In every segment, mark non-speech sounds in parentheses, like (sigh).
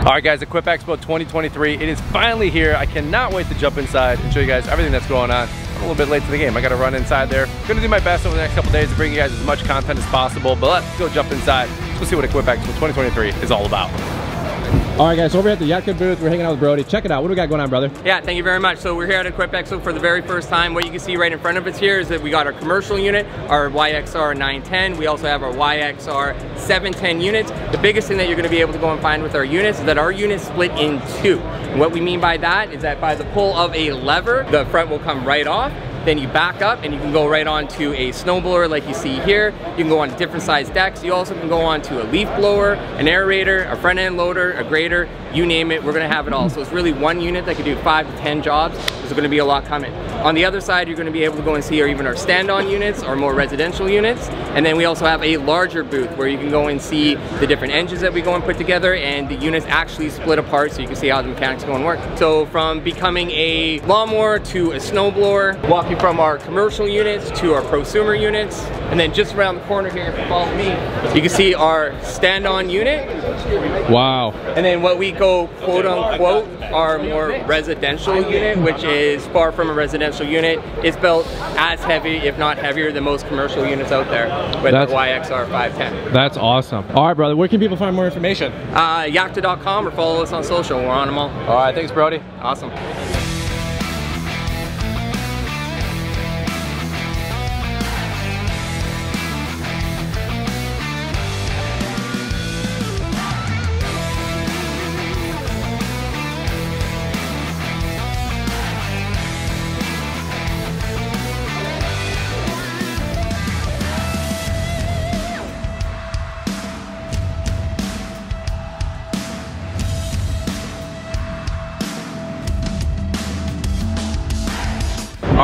All right, guys, Equip Expo 2023. It is finally here. I cannot wait to jump inside and show you guys everything that's going on. I'm a little bit late to the game. I got to run inside there. Gonna do my best over the next couple days to bring you guys as much content as possible, but let's go jump inside. Let's go see what Equip Expo 2023 is all about. All right, guys, so over at the Yakta booth, we're hanging out with Brody. Check it out. What do we got going on, brother? Yeah, thank you very much. So we're here at Equip Expo for the very first time. What you can see right in front of us here is that we got our commercial unit, our YXR 910. We also have our YXR 710 units. The biggest thing that you're gonna be able to go and find with our units is that our units split in two. And what we mean by that is that by the pull of a lever, the front will come right off then you back up and you can go right onto a snowblower like you see here. You can go on different size decks. You also can go on to a leaf blower, an aerator, a front end loader, a grader, you name it, we're gonna have it all. So it's really one unit that can do five to 10 jobs. There's gonna be a lot coming. On the other side, you're gonna be able to go and see our, even our stand-on units, our more residential units. And then we also have a larger booth where you can go and see the different engines that we go and put together and the units actually split apart so you can see how the mechanics go and work. So from becoming a lawnmower to a snowblower, walking from our commercial units to our prosumer units, and then just around the corner here, if you follow me, you can see our stand-on unit. Wow. And then what we go quote unquote our more residential unit, which is far from a residential unit. It's built as heavy, if not heavier, than most commercial units out there with That's- the YXR 510. That's awesome. All right, brother, where can people find more information? Uh, Yakta.com or follow us on social. We're on them all. All right, thanks, Brody. Awesome.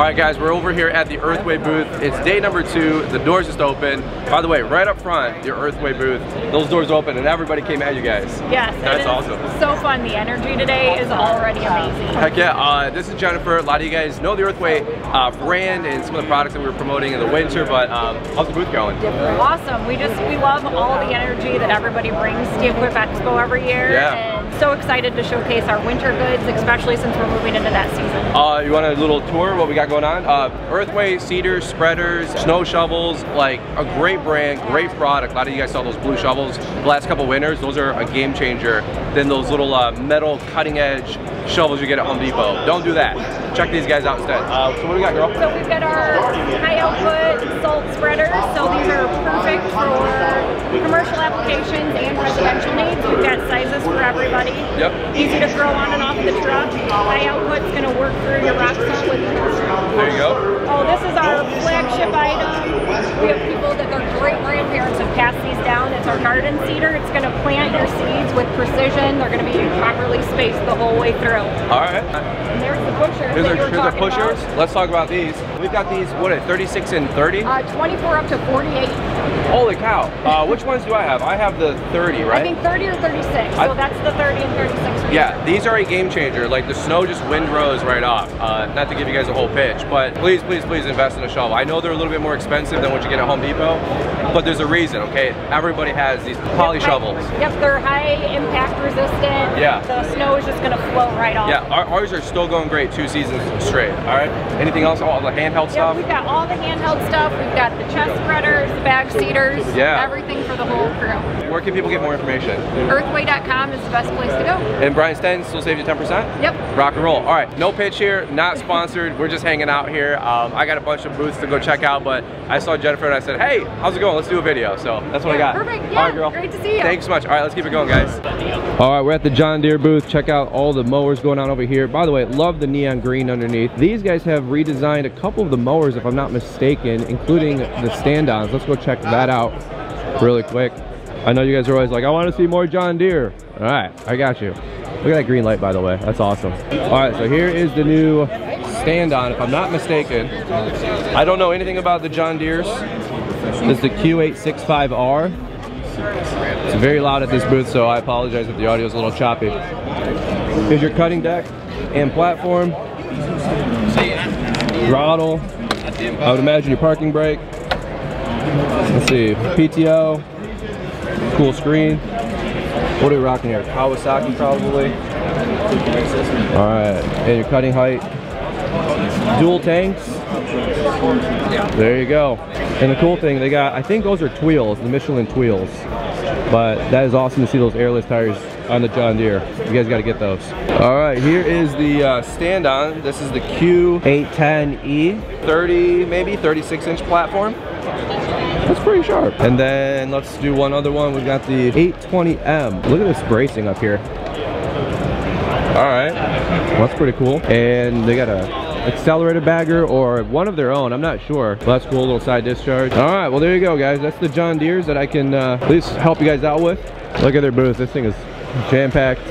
All right, guys, we're over here at the Earthway booth. It's day number two. The doors just open. By the way, right up front, your Earthway booth, those doors open and everybody came at you guys. Yes, That's awesome. So fun. The energy today is already amazing. Heck yeah, uh, this is Jennifer. A lot of you guys know the Earthway uh, brand and some of the products that we were promoting in the winter, but um, how's the booth going? Awesome. We just we love all the energy that everybody brings to Equip Expo every year. Yeah. So excited to showcase our winter goods, especially since we're moving into that season. Uh, you want a little tour of what we got going on? Uh, Earthway, seeders, spreaders, snow shovels, like a great brand, great product. A lot of you guys saw those blue shovels the last couple winters. Those are a game changer than those little uh, metal cutting edge shovels you get at Home Depot. Don't do that. Check these guys out instead. Uh, so what do we got, girl? So we've got our high output salt spreaders. So these are perfect for commercial applications and residential needs. We've got sizes for everybody. Yep. Easy to throw on and off the truck. High output's gonna work through your rock salt with There you go. Oh, this is our flagship item. We have people that their great grandparents have passed these down. It's our garden seeder. It's going to plant your seeds with precision. They're going to be properly spaced the whole way through. All right. And there's the pushers Here's our, here's our pushers. about. Let's talk about these. We've got these, what, at 36 and 30? Uh, 24 up to 48. Holy cow. Uh, which ones do I have? I have the 30, right? I think 30 or 36. I- so that's the 30 and 36. we Yeah, these are a game changer. Like the snow just windrows right off. Uh, not to give you guys a whole pitch, but please, please, please invest in a shovel. I know they're a little bit more expensive than what you get at Home Depot, but there's a reason, okay? Everybody has these poly shovels. Yep, they're high impact resistant. Yeah. The snow is just going to flow right off. Yeah, our, ours are still going great two seasons straight, all right? Anything else? All the handheld Yeah, stuff? we've got all the handheld stuff. We've got the chest spreaders, the bag seeders, Yeah. everything for the whole crew. Where can people get more information? Earthway.com is the best place to go. And Brian's 10 still save you 10%? Yep. Rock and roll. All right, no pitch here, not sponsored. We're just hanging out here. Um, I got a bunch of booths to go check out, but I saw Jennifer and I said, hey, how's it going? Let's do a video. So that's what I got. perfect. Yeah, right, girl. great to see you. Thanks so much. All right, let's keep it going, guys. All right, we're at the John Deere booth. Check out all the mowers going on over here. By the way, love the neon green underneath. These guys have redesigned a couple of the mowers, if I'm not mistaken, including the stand-ons. Let's go check that out really quick. I know you guys are always like, I want to see more John Deere. All right, I got you. Look at that green light, by the way. That's awesome. All right, so here is the new stand-on, if I'm not mistaken. I don't know anything about the John Deere's. This is the Q865R. It's very loud at this booth, so I apologize if the audio is a little choppy. Here's your cutting deck and platform. Throttle. I would imagine your parking brake. Let's see, PTO. Cool screen. What are we rocking here? Kawasaki probably. All right, and your cutting height. Dual tanks. There you go. And the cool thing, they got, I think those are Tweels, the Michelin Tweels. But that is awesome to see those airless tires on the John Deere. You guys got to get those. All right, here is the uh, stand-on. This is the Q810E, 30, maybe 36 inch platform. That's pretty sharp. And then let's do one other one. We've got the 820M. Look at this bracing up here. All right, well, that's pretty cool. And they got a accelerator bagger or one of their own. I'm not sure. Well, that's cool, little side discharge. All right, well, there you go, guys. That's the John Deere's that I can uh, at least help you guys out with. Look at their booth. This thing is jam-packed.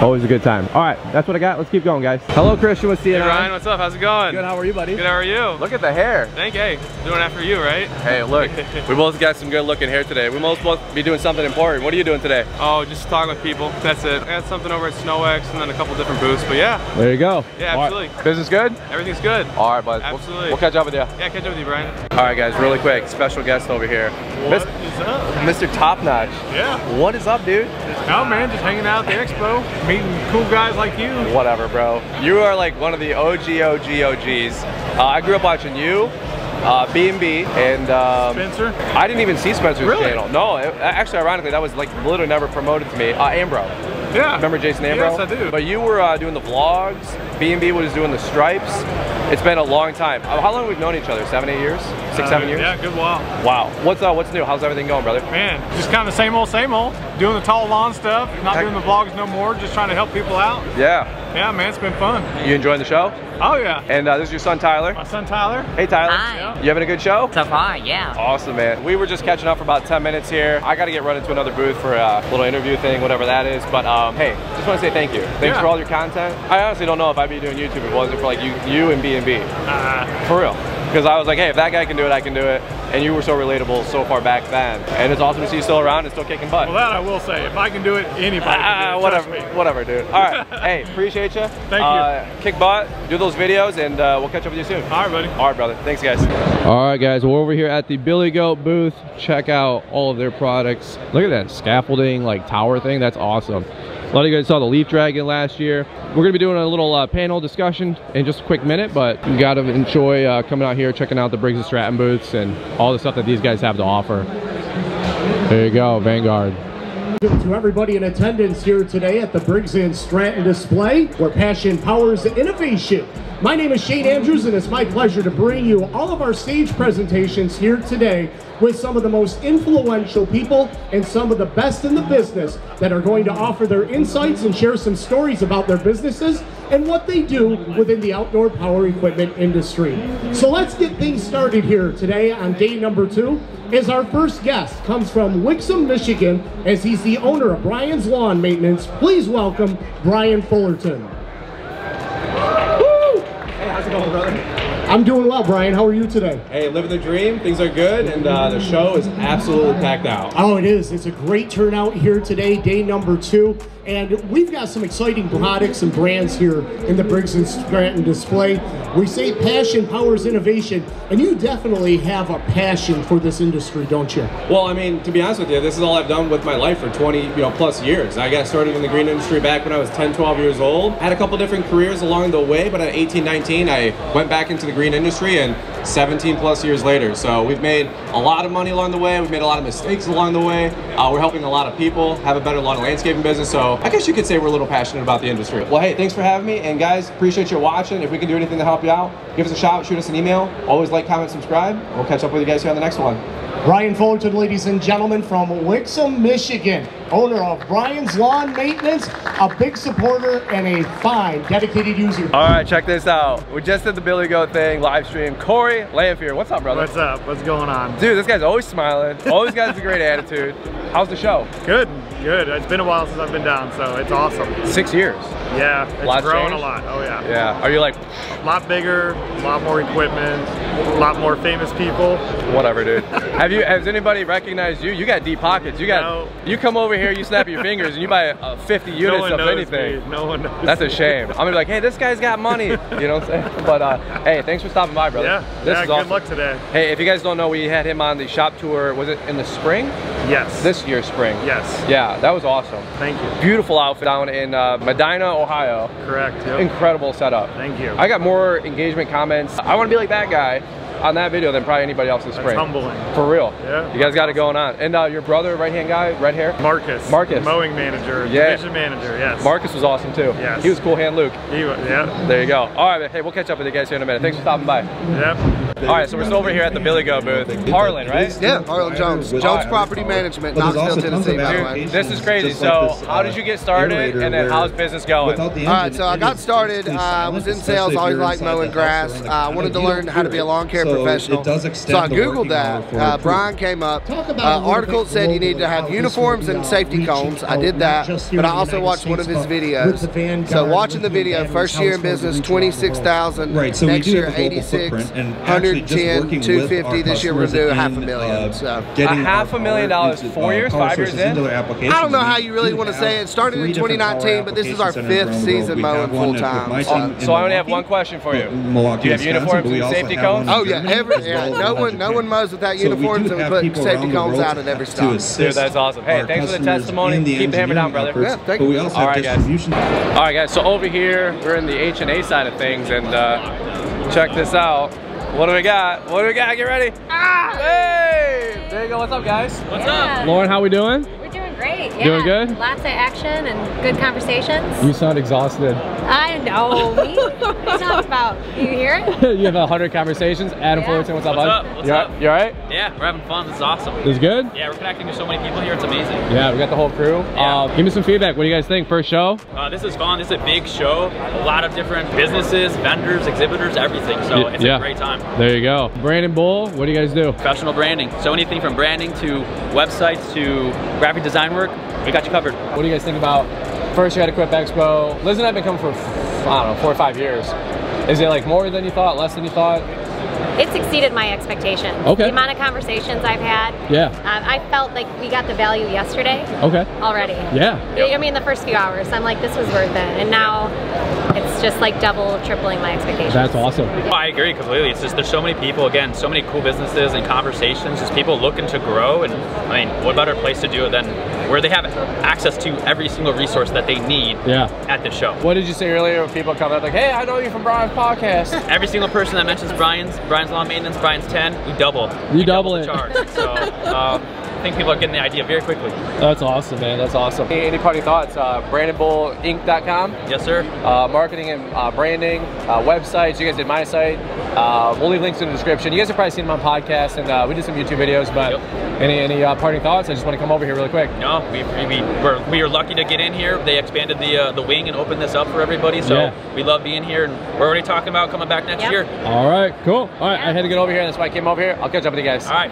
Always a good time. All right, that's what I got. Let's keep going, guys. Hello, Christian with CNI. Hey Ryan, what's up? How's it going? Good, how are you, buddy? Good, how are you? Look at the hair. Thank you. Hey, doing that for you, right? Hey, look, (laughs) we both got some good looking hair today. We must both be doing something important. What are you doing today? Oh, just talking with people. That's it. I got something over at SnowEx and then a couple different booths, but yeah, There you go. yeah, All right. absolutely. Business good? Everything's good. All right, bud. We'll- Absolutely. We'll, catch up with you. Yeah, catch up with you, Brian. All right, guys, really quick. Special guest over here. What Mis- is up? Mr. Top Notch. Yeah. What is up, dude? Oh man, just hanging out at the expo, meeting cool guys like you. Whatever, bro. You are like one of the OG, OG, OGs. Uh, I grew up watching you, uh, B&B, and um, Spencer. I didn't even see Spencer's Really? channel. No, it, actually, ironically, that was like literally never promoted to me. Uh, Ambro. Yeah. Remember Jason Ambro? Yes, I do. But you were uh, doing the vlogs. B&B was doing the stripes. It's been a long time. Uh, how long we've known each other? Seven, eight years? Six, Uh, seven years? Yeah, good while. Wow. What's uh, what's new? How's everything going, brother? Man, just kind of the same old, same old. Doing the tall lawn stuff, not Heck. doing the vlogs no more, just trying to help people out. Yeah. Yeah, man, it's been fun. You enjoying the show? Oh yeah. And uh, this is your son Tyler. My son Tyler. Hey Tyler. Hi. You having a good show? So far, yeah. Awesome, man. We were just catching up for about 10 minutes here. I got to get run into another booth for a little interview thing, whatever that is. But um, hey, just want to say thank you. Thanks Yeah. for all your content. I honestly don't know if I'd be doing YouTube if it wasn't for like you, you and B&B. Uh, For real. Because I was like, hey, if that guy can do it, I can do it. And you were so relatable so far back then. And it's awesome to see you still around and still kicking butt. well, that I will say, if I can do it, anybody can Ah, do it. whatever, Trust me. whatever, dude. All right, (laughs) hey, appreciate you. Thank you. Uh, kick butt, do those videos, and uh, we'll catch up with you soon. All right, buddy. All right, brother. Thanks, guys. All right, guys, we're over here at the Billy Goat booth. Check out all of their products. Look at that scaffolding, like tower thing. That's awesome. A lot of you guys saw the Leaf Dragon last year. We're gonna be doing a little uh, panel discussion in just a quick minute, but you gotta enjoy uh, coming out here, checking out the Briggs & Stratton booths and all the stuff that these guys have to offer. There you go, Vanguard. To everybody in attendance here today at the Briggs & Stratton display, where passion powers innovation. My name is Shane Andrews, and it's my pleasure to bring you all of our stage presentations here today with some of the most influential people and some of the best in the business that are going to offer their insights and share some stories about their businesses and what they do within the outdoor power equipment industry. So let's get things started here today on day number two. As our first guest comes from Wixom, Michigan, as he's the owner of Brian's Lawn Maintenance. Please welcome Brian Fullerton. Hey, how's it going, brother? I'm doing well, Brian. How are you today? Hey, living the dream. Things are good, and uh, the show is absolutely packed out. Oh, it is. It's a great turnout here today, day number two. And we've got some exciting products and brands here in the Briggs & Stratton display. We say passion powers innovation, and you definitely have a passion for this industry, don't you? Well, I mean, to be honest with you, this is all I've done with my life for 20, you know, plus years. I got started in the green industry back when I was 10, 12 years old. Had a couple different careers along the way, but at 18, 19, I went back into the green industry and 17 plus years later. So we've made a lot of money along the way. We've made a lot of mistakes along the way. Uh, we're helping a lot of people have a better lawn and landscaping business. So I guess you could say we're a little passionate about the industry. Well, hey, thanks for having me. And guys, appreciate you watching. If we can do anything to help you out, give us a shout, shoot us an email. Always like, comment, subscribe. We'll catch up with you guys here on the next one. Brian Fullerton, ladies and gentlemen, from Wixom, Michigan, owner of Brian's Lawn Maintenance, a big supporter and a fine, dedicated user. All right, check this out. We just did the Billy Goat thing, live stream. Corey Lanfear, what's up, brother? What's up? What's going on? Dude, this guy's always smiling. Always got a great attitude. How's the show? Good, good. It's been a while since I've been down, so it's awesome. Six years. Yeah, it's Lots grown changed? a lot. Oh yeah. Yeah. Are you like, A lot bigger, a lot more equipment, a lot more famous people. whatever, dude? (laughs) Have you? Has anybody recognized you? You got deep pockets. You got. No. You come over here, you snap your (laughs) fingers, and you buy uh, 50 units one of anything. me. No one knows. That's a shame. I'm gonna be like, hey, this guy's got money. (laughs) You know what I'm saying? But uh, hey, thanks for stopping by, brother. Yeah. This yeah. is good awesome. luck today. Hey, if you guys don't know, we had him on the shop tour. Was it in the spring? Yes. This year, spring. Yes. Yeah, that was awesome. Thank you. Beautiful outfit down in uh, Medina, Ohio. Correct. Yep. Incredible setup. Thank you. I got more engagement comments. I want to be like that guy on that video than probably anybody else this That's spring. humbling. For real. Yeah. You guys got it going on. And uh, your brother, right hand guy, red hair? Marcus. Marcus. Mowing manager. Yeah. Division manager. Yes. Marcus was awesome too. Yes. He was cool hand Luke. He wa- yeah. There you go. All right, man. Hey, we'll catch up with you guys here in a minute. Thanks for stopping by. Yep. All right, so we're still over here at the Billy Goat booth. Harlan, right? Yeah, Harlan Jones. Jones Alright. Property Management, Knoxville, Tennessee, of by the way. This is crazy. So, how uh, did you get started, and then how's business going? All right, so I got started. basically Uh, I was in sales, if always you're liked mowing grass. house or in the Uh, I wanted to learn how to be a lawn care professional. It does So I Googled that. Uh. Brian came up. Talk about a Uh, article said you need to have uniforms and uh, safety reaching cones. I did that, but I also watched one of his videos. So watching the video, first year in business, Reach around the world. 26,000. Right, so we Next do year, have a global 86, footprint, and actually just 110, working with 250. This year we're customers doing half a million. uh, So. getting A half a million dollars, into, four uh, years, five years sources in? into their applications. I don't know how you really want to say it. It started in three different power 2019, but this is our fifth season world. We mowing full time. So- So I only have one question for you. Milwaukee, Do you have uniforms and safety cones? Oh yeah, every, yeah, no one one, no one mows without So we do uniforms, and we put safety cones out at every to stop. Dude, that's awesome. Hey, thanks for the testimony. Keep the hammer down, brother. Yeah, thank you. also All have right, guys. All right, guys. So over here, we're in the H and A side of things, and uh, check this out. What do we got? What do we got? Get ready. Ah! Hey! There you go. What's up, guys? What's up? Lauren, how we doing? We're doing great. Yeah. Doing good? Lots of action and good conversations. You sound exhausted. I know. Me? what are you talking about? You hear it? (laughs) you have a hundred conversations. Adam Yeah. Fullerton, what's up, What's bud? up? What's you up? all- You all right? Yeah, we're having fun. This is awesome. This is good? Yeah, we're connecting with so many people here. It's amazing. Yeah, we got the whole crew. Yeah. Uh, give me some feedback. What do you guys think? First show? Uh, this is fun. This is a big show. A lot of different businesses, vendors, exhibitors, everything. So it's yeah. a great time. There you go. Brandon Bull, what do you guys do? Professional branding. So anything from branding to websites to graphic design work, we got you covered. What do you guys think about first year at Equip Expo? Liz and I have been coming for, I don't know, four or five years. Is it like more than you thought, less than you thought? It's exceeded my expectations. Okay. The amount of conversations I've had. Yeah. Um, I felt like we got the value yesterday Okay. already. Yeah. I mean, the first few hours, I'm like, this was worth it. And now it's just like double, tripling my expectations. That's awesome. I agree completely. It's just there's so many people, again, so many cool businesses and conversations, just people looking to grow. And I mean, what better place to do it than where they have access to every single resource that they need Yeah. at this show. What did you say earlier when people come up like, hey, I know you from Brian's podcast? (laughs) Every single person that mentions Brian's, Brian's Lawn Maintenance, Brian's 10, we double. You we double the it. charge. So I (laughs) um, think people are getting the idea very quickly. That's awesome, man. That's awesome. Any, any party thoughts? Uh, BrandonBullInc.com. Yes, sir. Uh, marketing and uh, branding, uh, websites. You guys did my site. Uh, we'll leave links in the description. You guys have probably seen him on podcasts, and uh, we did some YouTube videos. But Yep. any any uh, parting thoughts? I just want to come over here really quick. No, we, we, we're, we are lucky to get in here. They expanded the uh, the wing and opened this up for everybody. So Yeah. we love being here, and we're already talking about coming back next Yep. year. All right, cool. All right, I had to get over here, and that's why I came over here. I'll catch up with you guys. All right.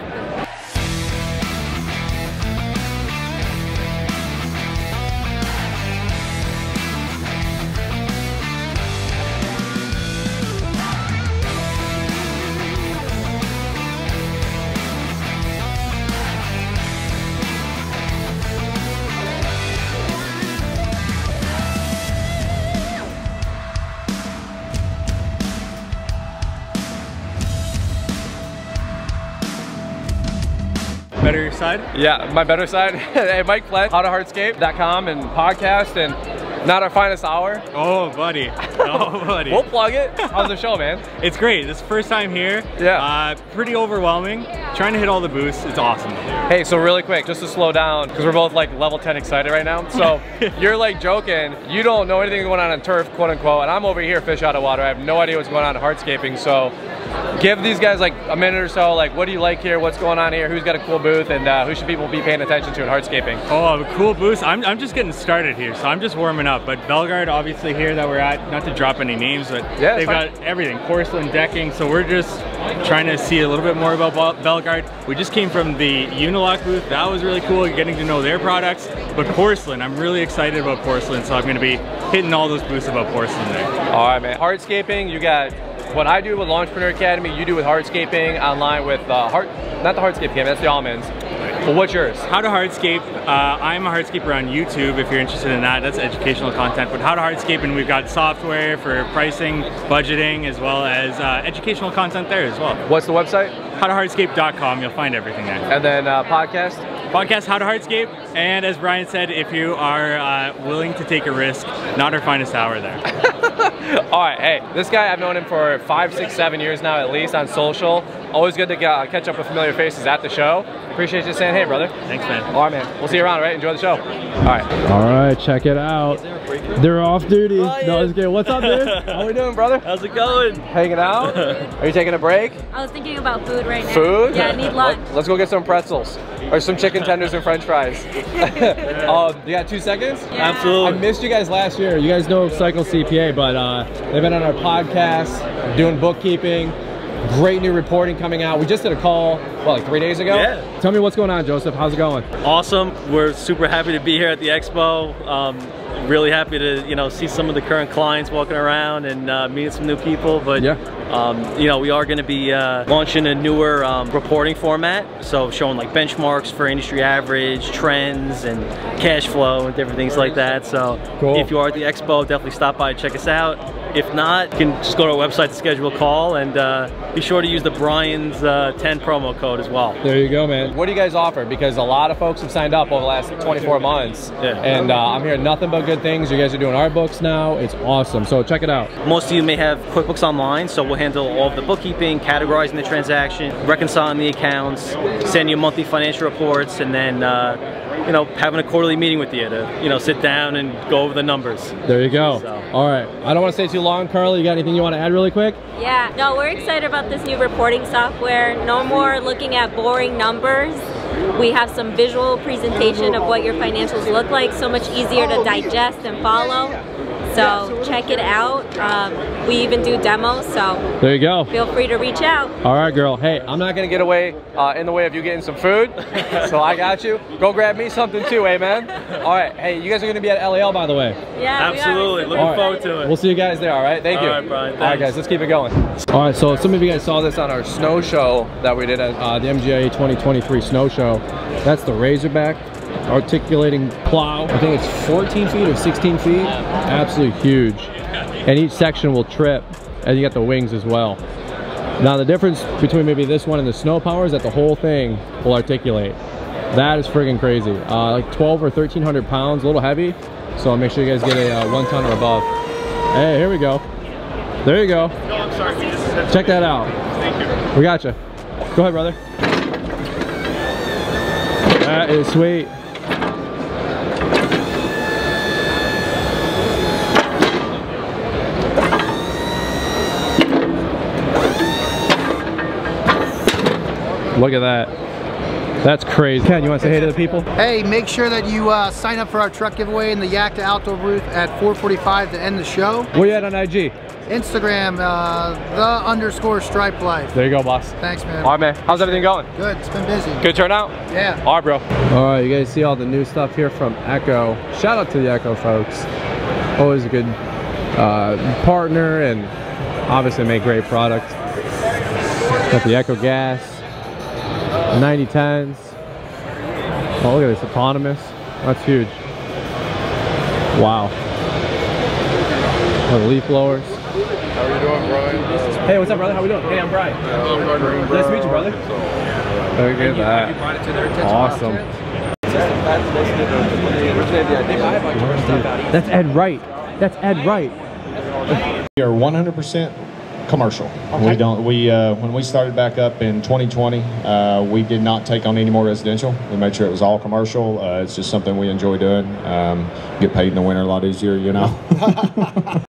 Side? Yeah, my better side. (laughs) hey, Mike Flett, howtohardscape.com and podcast and not our finest hour. Oh, buddy. Oh, (laughs) buddy. We'll plug it. (laughs) How's the show, man? It's great. This is the first time here. Yeah. Uh, pretty overwhelming. Trying to hit all the boosts. It's awesome. Hey, so really quick, just to slow down, because we're both like level 10 excited right now. So you're like joking, you don't know anything going on in turf, quote unquote, and I'm over here fish out of water. I have no idea what's going on in hardscaping. So give these guys like a minute or so, like what do you like here, what's going on here, who's got a cool booth, and uh, who should people be paying attention to in hardscaping? Oh, a cool booth. I'm, I'm just getting started here, so I'm just warming up. But Belgard, obviously, here that we're at, not to drop any names, but Yeah, they've fine. got everything porcelain decking. So we're just trying to see a little bit more about Bel- Belgard. We just came from the Unilock booth. That was really cool, getting to know their products. But porcelain, I'm really excited about porcelain, so I'm going to be hitting all those booths about porcelain there. All right, man. Hardscaping, you got what I do with Lawntrepreneur Academy, you do with Hardscaping online with uh, Heart, not the Hardscape Academy, that's the Almonds. But what's yours? How to Hardscape. Uh, I'm a hardscaper on YouTube if you're interested in that. That's educational content. But How to Hardscape, and we've got software for pricing, budgeting, as well as uh, educational content there as well. What's the website? HowToHardscape.com. You'll find everything there. And then uh, podcast? Podcast How to Hardscape. And as Brian said, if you are uh, willing to take a risk, not our finest hour there. (laughs) All right, hey, this guy, I've known him for five, six, seven years now at least on social. Always good to get, uh, catch up with familiar faces at the show. Appreciate you saying hey, brother. Thanks, man. All right, man. We'll see you around, all right? Enjoy the show. All right. All right, check it out. They're off duty. No, just kidding. What's up, dude? (laughs) How we doing, brother? How's it going? Hanging out? (laughs) Are you taking a break? I was thinking about food right now. Food? Yeah, I need lunch. Let's go get some pretzels or some chicken tenders and french fries. uh, (laughs) you got two seconds? Yeah. I missed you guys last year. You guys know Cycle CPA, but uh, they've been on our podcast, doing bookkeeping. Great new reporting coming out. We just did a call, what, like three days ago? Yeah. Tell me what's going on, Joseph. How's it going? Awesome. We're super happy to be here at the expo. Um, really happy to you know see some of the current clients walking around and uh, meeting some new people. But Yeah. um, you know we are going to be uh, launching a newer um, reporting format, so showing like benchmarks for industry average, trends, and cash flow and different things like that. So Cool. if you are at the expo, definitely stop by and check us out. If not, you can just go to our website to schedule a call and uh, be sure to use the Brian's uh, 10 promo code as well. There you go, man. What do you guys offer? Because a lot of folks have signed up over the last 24 months. Yeah. And uh, I'm hearing nothing but good things. You guys are doing our books now. It's awesome. So check it out. Most of you may have QuickBooks Online, so we'll handle all of the bookkeeping, categorizing the transaction, reconciling the accounts, sending you monthly financial reports, and then uh, you know having a quarterly meeting with you to you know sit down and go over the numbers. There you go. So- All right. I don't want to stay too long, Carly. You got anything you want to add really quick? Yeah, no, we're excited about this new reporting software. No more looking at boring numbers. We have some visual presentation of what your financials look like, so much easier to digest and follow. So check it out. Um, we even do demos, so There you go. feel free to reach out. All right, girl. Hey, I'm not gonna get away uh, in the way of you getting some food, (laughs) so I got you. Go grab me something too, eh, man? All right, hey, you guys are gonna be at LAL, by the way. Yeah, Absolutely, we are. looking forward to it. We'll see you guys there, all right? Thank you. All right, Brian, All right, guys, let's keep it going. All right, so some of you guys saw this on our snow show that we did at uh, the MGA 2023 Snow Show. That's the Razorback articulating plow. I think it's 14 feet or 16 feet. Absolutely huge. And each section will trip, and you got the wings as well. Now the difference between maybe this one and the Snow Power is that the whole thing will articulate. That is friggin' crazy. Uh, like 12 or 1300 pounds, a little heavy. So make sure you guys get a uh, one ton or above. Hey, here we go. There you go. No, I'm sorry. Check that out. Thank you. We got you. Go ahead, brother. That is sweet. Look at that. That's crazy. Ken, you want to say hey to the people? Hey, make sure that you uh, sign up for our truck giveaway in the Yakta Outdoor booth at 4:45 to end the show. Where you at on IG? Instagram, uh, the underscore stripe life. There you go, boss. Thanks, man. All right, man. How's everything going? Good. It's been busy. Good turnout? Yeah. All right, bro. All right, you guys see all the new stuff here from Echo. Shout out to the Echo folks. Always a good uh, partner and obviously make great products. Got the Echo Gas, 9010s. Oh, look at this autonomous. That's huge. Wow. Oh, the leaf blowers. How are you doing, Brian? Hey, what's up, brother? How we doing? Hey, I'm Brian. Nice to meet you, brother. Look at that. Awesome. That's Ed Wright. That's Ed Wright. We are 100% commercial. We don't. We uh, when we started back up in 2020, uh, we did not take on any more residential. We made sure it was all commercial. Uh, it's just something we enjoy doing. Um, get paid in the winter a lot easier, you know. (laughs)